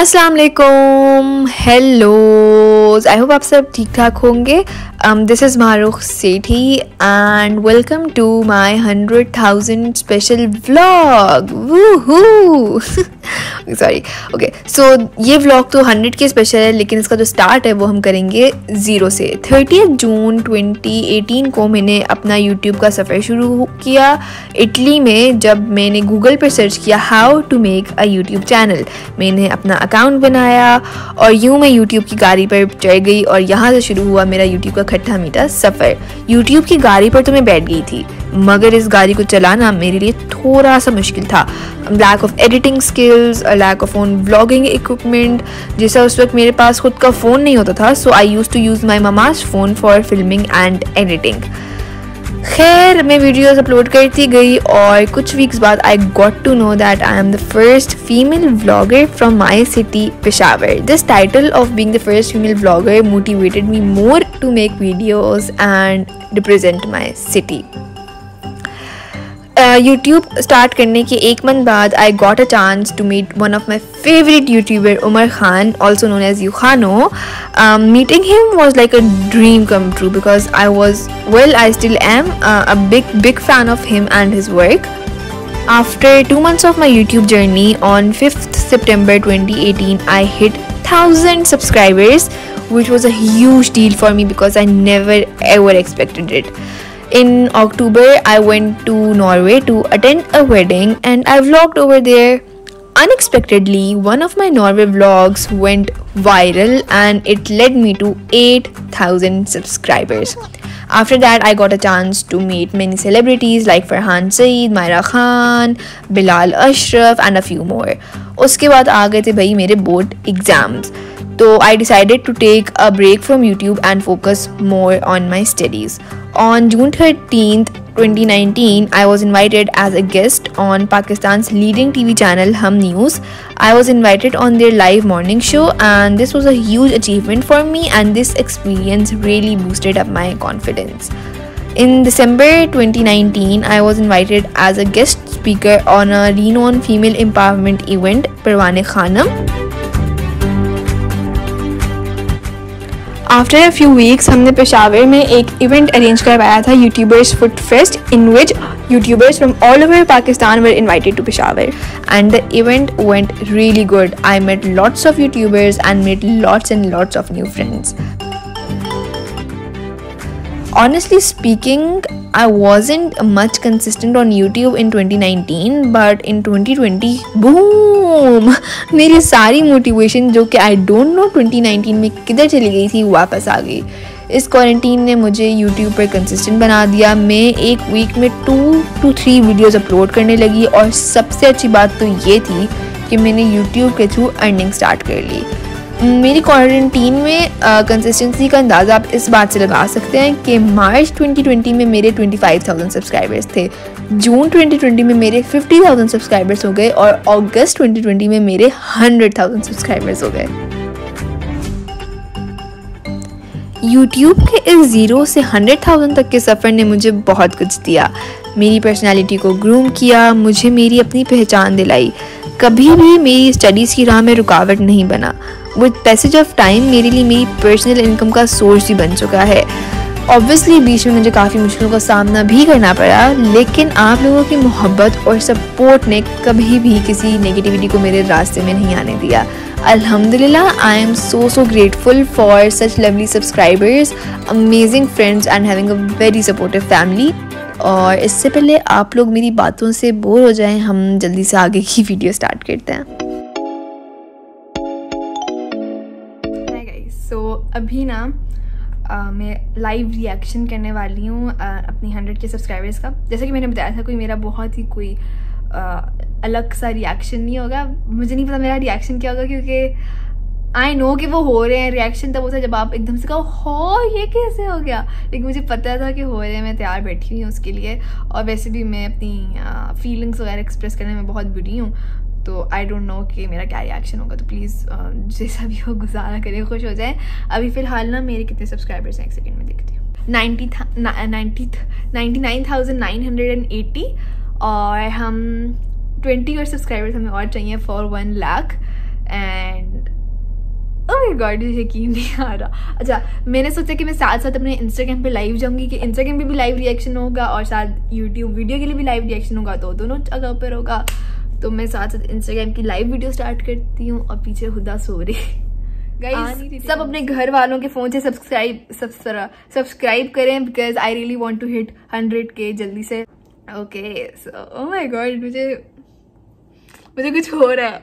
अस्सलाम वालेकुम hello I hope आप सब ठीक ठाक होंगे this is Mahrukh Sethi and welcome to my hundred thousand special vlog woohoo sorry okay so ये व्लॉग तो हंड्रेड के स्पेशल है, लेकिन इसका जो स्टार्ट है वो हम करेंगे ज़ीरो से. थर्टी जून ट्वेंटी एटीन को मैंने अपना यूट्यूब का सफ़र शुरू किया. इटली में जब मैंने गूगल पर सर्च किया how to make a YouTube channel मैंने अपना अकाउंट बनाया और यूँ मैं यूट्यूब की गाड़ी पर चढ़ गई और यहाँ से शुरू हुआ मेरा यूट्यूब का खट्टा मीठा सफ़र। यूट्यूब की गाड़ी पर तो मैं बैठ गई थी, मगर इस गाड़ी को चलाना मेरे लिए थोड़ा सा मुश्किल था। Lack of editing skills lack of own vlogging equipment जैसा उस वक्त मेरे पास खुद का फ़ोन नहीं होता था so I use to use my mama's phone for filming and editing खैर, मैं वीडियोस अपलोड करती गई और कुछ वीक्स बाद I got to know that I am the first female vlogger from my city Peshawar this title of being the first female vlogger motivated me more to make videos and represent my city YouTube start करने के एक month बाद I got a chance to meet one of my favourite YouTuber Umar Khan also known as U Khano meeting him was like a dream come true because I was well I still am a big big fan of him and his work after two months of my YouTube journey on fifth September twenty I hit thousand subscribers which was a deal for me because I never ever expected it In October, I went to Norway to attend a wedding and I vlogged over there. Unexpectedly, one of my Norway vlogs went viral and it led me to 8000 subscribers. After that, I got a chance to meet many celebrities like Farhan Saeed, Myra Khan, Bilal Ashraf and a few more. उसके बाद आ गए थे भाई मेरे board exams So I decided to take a break from YouTube and focus more on my studies. On June 13th, 2019, I was invited as a guest on Pakistan's leading TV channel Hum News. I was invited on their live morning show, and this was a huge achievement for me, and this experience really boosted up my confidence. In December 2019, I was invited as a guest speaker on a renowned female empowerment event, Parwane Khanam. After a few weeks हमने पेशावर में एक event arrange करवाया था YouTubers food fest in which YouTubers from all over Pakistan were invited to Peshawar and the event went really good I met lots of YouTubers and met lots and lots of new friends honestly speaking, I wasn't much consistent on YouTube in 2019, but in 2020, boom! मेरी सारी motivation जो कि I don't know 2019 में किधर चली गई थी वापस आ गई। इस क्वारंटीन ने मुझे YouTube पर कंसिस्टेंट बना दिया। मैं एक वीक में two two three videos upload करने लगी और सबसे अच्छी बात तो ये थी कि मैंने YouTube के थ्रू अर्निंग स्टार्ट कर ली। मेरी क्वारंटीन में कंसिस्टेंसी का अंदाज़ा आप इस बात से लगा सकते हैं कि मार्च 2020 में मेरे 25,000 सब्सक्राइबर्स थे। जून 2020 में मेरे 50,000 सब्सक्राइबर्स हो गए और अगस्त 2020 में मेरे 100,000 सब्सक्राइबर्स हो गए। यूट्यूब के इस ज़ीरो से हंड्रेड थाउज़ेंड तक के सफ़र ने मुझे बहुत कुछ दिया। मेरी पर्सनालिटी को ग्रूम किया मुझे मेरी अपनी पहचान दिलाई। कभी भी मेरी स्टडीज़ की राह में रुकावट नहीं बना। विद पैसेज ऑफ़ टाइम मेरे लिए मेरी पर्सनल इनकम का सोर्स भी बन चुका है। ऑब्वियसली बीच में मुझे काफ़ी मुश्किलों का सामना भी करना पड़ा, लेकिन आप लोगों की मोहब्बत और सपोर्ट ने कभी भी किसी नेगेटिविटी को मेरे रास्ते में नहीं आने दिया। अल्हम्दुलिल्लाह I am so so grateful for such lovely subscribers amazing friends and having a very supportive family और इससे पहले आप लोग मेरी बातों से बोर हो जाएँ हम जल्दी से आगे की वीडियो स्टार्ट करते हैं। सो so, अभी ना आ, मैं लाइव रिएक्शन करने वाली हूँ अपनी हंड्रेड के सब्सक्राइबर्स का। जैसा कि मैंने बताया था कोई मेरा बहुत ही कोई आ, अलग सा रिएक्शन नहीं होगा। मुझे नहीं पता मेरा रिएक्शन क्या होगा क्योंकि आई नो कि वो हो रहे हैं रिएक्शन तब होता है जब आप एकदम से कहो, हो, ये कैसे हो गया? लेकिन मुझे पता था कि हो रहे हैं, मैं तैयार बैठी हुई हूँ उसके लिए। और वैसे भी मैं अपनी फीलिंग्स वगैरह एक्सप्रेस करने में बहुत बुरी हूँ। तो आई डोंट नो कि मेरा क्या रिएक्शन होगा। तो प्लीज़ जैसा भी हो, गुजारा करें, खुश हो जाए। अभी फ़िलहाल ना मेरे कितने सब्सक्राइबर्स हैं, एक सेकेंड में देखती हूँ। Ninety ninety ninety nine thousand nine hundred and eighty और हम ट्वेंटी और सब्सक्राइबर्स हमें और चाहिए for one lakh and god यकीन नहीं आ रहा। अच्छा मैंने सोचा कि मैं साथ साथ अपने इंस्टाग्राम पे लाइव जाऊँगी कि इंस्टाग्राम पे भी लाइव रिएक्शन होगा और साथ यूट्यूब वीडियो के लिए भी लाइव रिएक्शन होगा तो दोनों जगह पर होगा। तो मैं साथ साथ इंस्टाग्राम की लाइव वीडियो स्टार्ट करती हूँ और पीछे खुदा सो रही। गाइस सब अपने घर वालों के फ़ोन से सब्सक्राइब सब्सक्राइब करें because I really want to hit hundred K जल्दी से। ओके सो माई गॉड मुझे मुझे कुछ हो रहा है।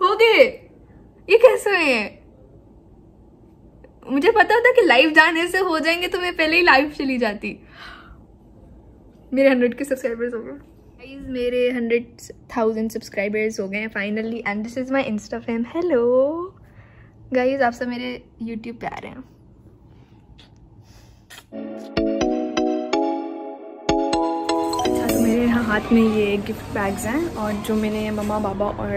हो गए हुए मुझे पता था कि लाइव जाने से हो जाएँगे तो मैं पहले ही लाइव चली जाती। मेरे हंड्रेड के सब्सक्राइबर्स हो गए। गाइस मेरे हंड्रेड थाउज़ेंड सब्सक्राइबर्स हो गए हैं finally and this is my insta fam hello guys आप सब मेरे यूट्यूब पे आ रहे हैं। अच्छा तो मेरे हाथ में ये गिफ्ट बैग्स हैं और जो मैंने मम्मा बाबा और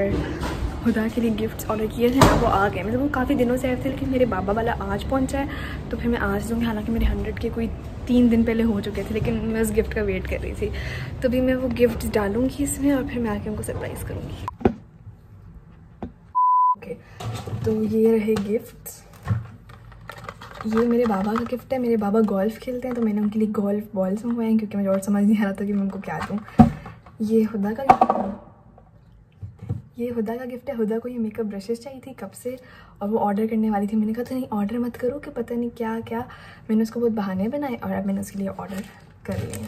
खुदा के लिए गिफ्ट्स ऑर्डर किए थे ना, वो आ गए। मतलब वो काफ़ी दिनों से आए थे, लेकिन मेरे बाबा वाला आज पहुँचा है तो फिर मैं आज दूँगी। हालाँकि मेरे हंड्रेड के कोई तीन दिन पहले हो चुके थे, लेकिन मैं उस गिफ्ट का वेट कर रही थी। तो भी मैं वो गिफ्ट डालूँगी इसमें और फिर मैं आके उनको सरप्राइज़ करूँगी। ओके तो ये रहे गिफ्ट ये मेरे बाबा का गिफ्ट है। मेरे बाबा गोल्फ खेलते हैं तो मैंने उनके लिए गोल्फ बॉल्स मंगवाए हैं, क्योंकि मुझे और समझ नहीं आ रहा था कि मैं उनको क्या दूँ। ये खुदा का ये हुदा का गिफ्ट है। हुदा को ये मेकअप ब्रशेस चाहिए थी कब से? और वो ऑर्डर करने वाली थी। मैंने कहा तो नहीं ऑर्डर मत करो कि पता नहीं क्या क्या। मैंने उसको बहुत बहाने बनाए और अब मैंने उसके लिए ऑर्डर कर लिए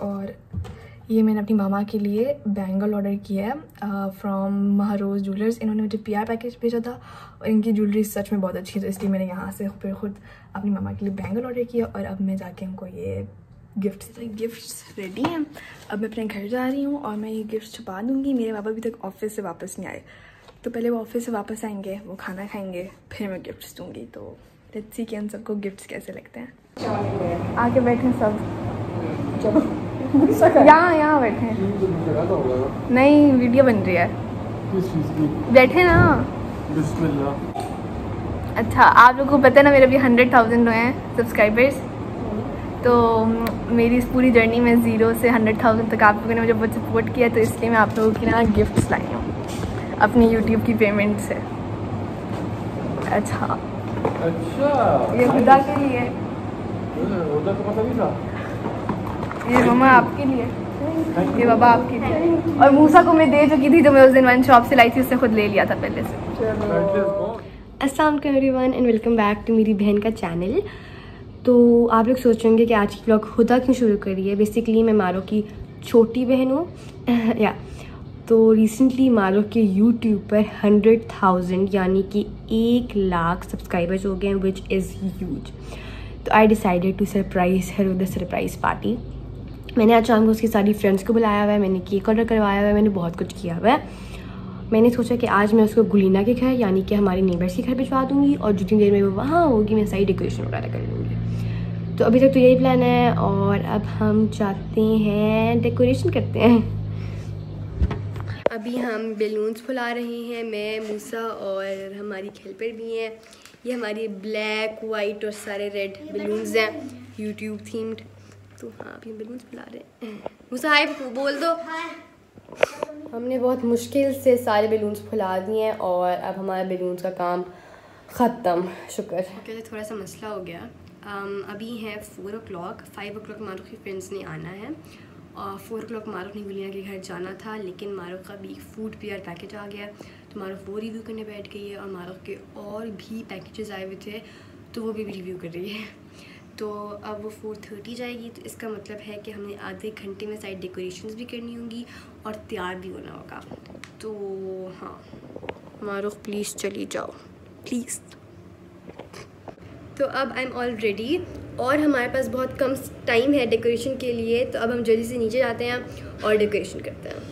और ये मैंने अपनी मामा के लिए बैंगल ऑर्डर किया है फ्रॉम महारोज ज्वेलर्स इन्होंने मुझे पीआर पैकेज भेजा था और इनकी ज्वेलरी सच में बहुत अच्छी है तो इसलिए मैंने यहाँ से फिर खुद अपनी मामा के लिए बैंगल ऑर्डर किया और अब मैं जाके उनको ये गिफ्ट गिफ्ट्स रेडी हैं। अब मैं अपने घर जा रही हूँ और मैं ये गिफ्ट छुपा दूँगी। मेरे बाबा अभी तक ऑफ़िस से वापस नहीं आए। तो पहले वो ऑफ़िस से वापस आएँगे वो खाना खाएँगे फिर मैं गिफ्ट्स दूँगी। तो लेट्स सी कि उन सबको गिफ्ट्स कैसे लगते हैं। आके बैठे सब। यहाँ यहाँ बैठे नहीं वीडियो बन रही है। बैठे ना। अच्छा आप लोगों को पता है ना मेरे अभी हंड्रेड थाउज़ेंड हुए हैं सब्सक्राइबर्स तो मेरी इस पूरी जर्नी में ज़ीरो से हंड्रेड थाउज़ेंड तक आप लोगों ने मुझे बहुत सपोर्ट किया तो इसलिए मैं आप लोगों की ना गिफ्ट्स लाई हूँ। अपनी यूट्यूब की पेमेंट से। अच्छा। अच्छा। ये खुदा के लिए। ये मम्मा आपके लिए। ये बाबा आपके लिए। और मूसा को मैं दे चुकी थी जो मैं उस दिन वन शॉप से लाई थी उससे खुद ले लिया था पहले से। अस्सलाम everyone and welcome back to मेरी बहन का चैनल तो आप लोग सोचेंगे कि आज की ब्लॉग खुदा क्यों शुरू करी है? बेसिकली मैं मारो की छोटी बहन हूँ। या तो रिसेंटली मारो के यूट्यूब पर हंड्रेड थाउज़ेंड यानी कि एक लाख सब्सक्राइबर्स हो गए हैं विच इज़ ह्यूज तो I decided to surprise her with surprise party मैंने आज शाम को उसकी सारी फ्रेंड्स को बुलाया हुआ है, मैंने केक ऑर्डर करवाया हुआ है, मैंने बहुत कुछ किया हुआ है। मैंने सोचा कि आज मैं उसको गुलीना के घर, यानी कि हमारे नेबर्स के घर भिजवा दूँगी और जितनी देर में वो वहाँ होगी, मैं सारी डेकोरेशन वगैरह कर लूँगी। तो अभी तक तो यही प्लान है और अब हम चाहते हैं डेकोरेशन करते हैं। अभी हम बेलून्स फुला रहे हैं, मैं, मूसा और हमारी हेल्पर भी हैं। ये हमारी ब्लैक वाइट और सारे रेड बेलून्स हैं यूट्यूब थीम्ड तो हाँ अभी हम बेलून्स फुला रहे हैं। मूसा हाय बोल दो। हमने बहुत मुश्किल से सारे बेलून्स फुला दिए हैं और अब हमारे बेलून्स का काम ख़त्म। शुक्र। थोड़ा सा मसला हो गया। um, अभी है four o'clock five o'clock Mahrukh की फ्रेंड्स ने आना है। और फोर ओ क्लॉक मारूख ने गुलिया के घर जाना था लेकिन मारूख का भी फ़ूड पेयर पैकेज आ गया। तो मारूख वो रिव्यू करने बैठ गई है और मारूख के और भी पैकेजेस आए हुए थे तो वो भी रिव्यू कर रही है। तो अब वो फोर थर्टी जाएगी तो इसका मतलब है कि हमें आधे घंटे में साइड डेकोरेशंस भी करनी होंगी और तैयार भी होना होगा तो हाँ मारूख प्लीज़ चली जाओ प्लीज़ तो अब आई एम ऑल रेडी और हमारे पास बहुत कम टाइम है डेकोरेशन के लिए तो अब हम जल्दी से नीचे जाते हैं और डेकोरेशन करते हैं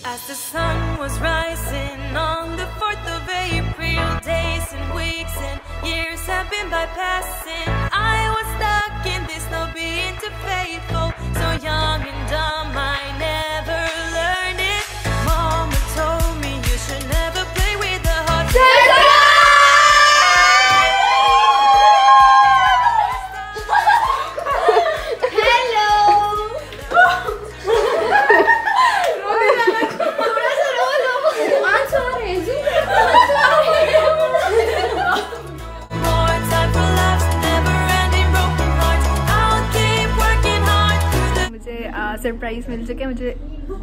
As the sun was rising on the 4th of April, days and weeks and years have been bypassing. Surprise मिल चुके मुझे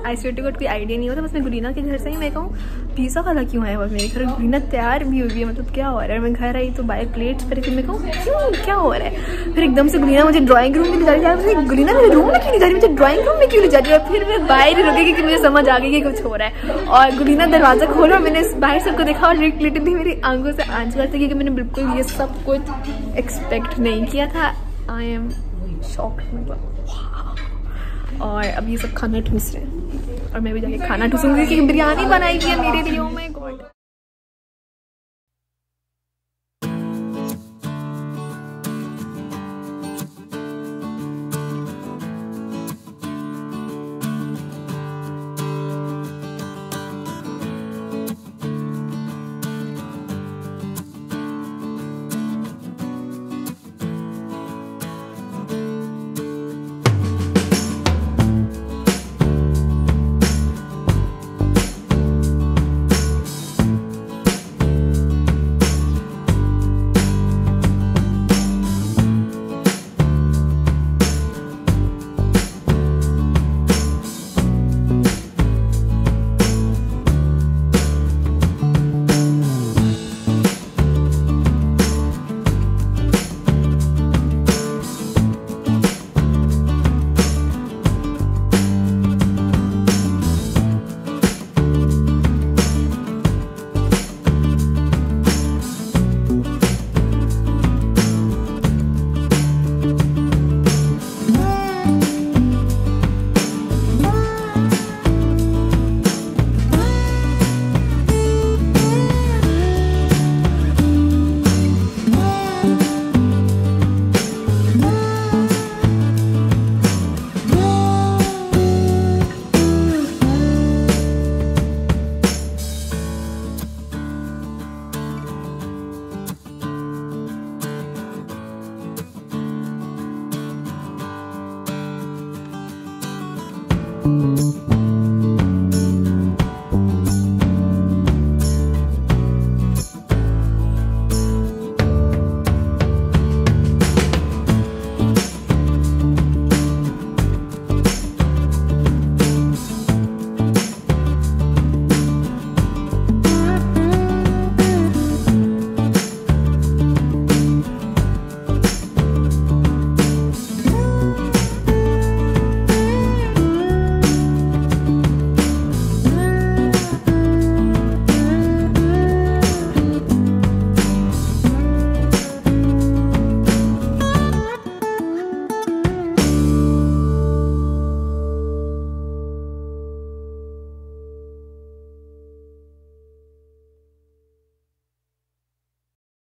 आई सी को कोई आइडिया नहीं होता, बस मैं गुरीना के घर से ही, मैं कहूँ पिज़्ज़ा खाना क्यों आया हुआ मेरे घर? गुरीना तैयार भी हुई है मतलब क्या हो रहा है? मैं घर आई तो बाय प्लेट्स पर फिर मैं कहूँ, क्यों? क्या हो रहा है? फिर एकदम से गुरीना मुझे ड्राइंग रूम में ले जा रही है गुरीना मेरे रूम में क्यों जा रही? मुझे ड्राइंग रूम में क्यों नहीं जा रही और फिर मैं बाहर ही रुकेगी कि मुझे समझ आ गई कि कुछ हो रहा है। और गुरीना दरवाज़ा खोला और मैंने बाहर सबको देखा और लिटरली मेरी आँखों से आँसू आते क्योंकि मैंने बिल्कुल ये सब कुछ एक्सपेक्ट नहीं किया था। आई एम शॉक मतलब। और अब ये सब खाना ठूस रहे हैं और मैं भी जाके खाना ठूसूँगी क्योंकि बिरयानी बनाई है मेरे लिए। गॉड